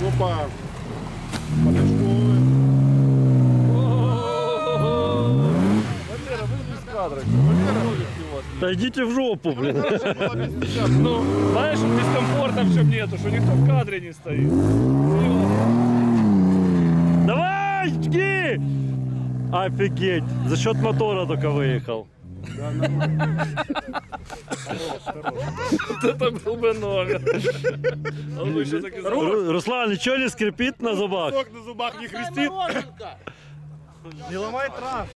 Опа. Подошковый. Валера, выйди из кадра. Та йдіть в жопу, без тебя. Ну, знаешь, дискомфорта в чем нету, что никто в кадре не стоит. Давай, жги! Офигеть, за счет мотора только выехал. Это был бы номер. Он бы еще так и сказал. Ру- Руслан, ничего не скрипит на зубах? Сок на зубах не хрестит. Не ломай трав.